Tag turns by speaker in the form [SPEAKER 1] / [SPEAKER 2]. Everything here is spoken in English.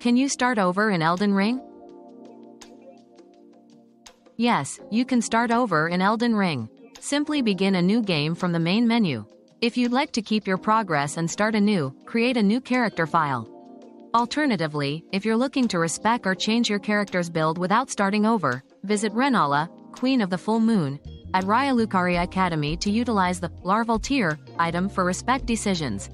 [SPEAKER 1] Can you start over in Elden Ring? Yes, you can start over in Elden Ring. Simply begin a new game from the main menu. If you'd like to keep your progress and start anew, create a new character file. Alternatively, if you're looking to respec or change your character's build without starting over, visit Rennala, Queen of the Full Moon, at Raya Lucaria Academy to utilize the Larval Tear item for respec decisions.